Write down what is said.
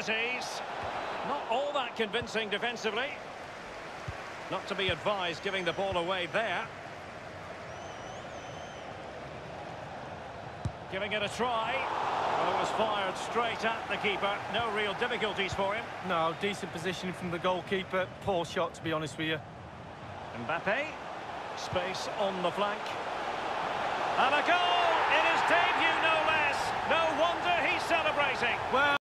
possibilities. Not all that convincing defensively. Not to be advised giving the ball away there. Giving it a try. Well, it was fired straight at the keeper. No real difficulties for him. No, decent positioning from the goalkeeper. Poor shot, to be honest with you. Mbappe. Space on the flank. And a goal! In his debut, no less. No wonder he's celebrating. Well...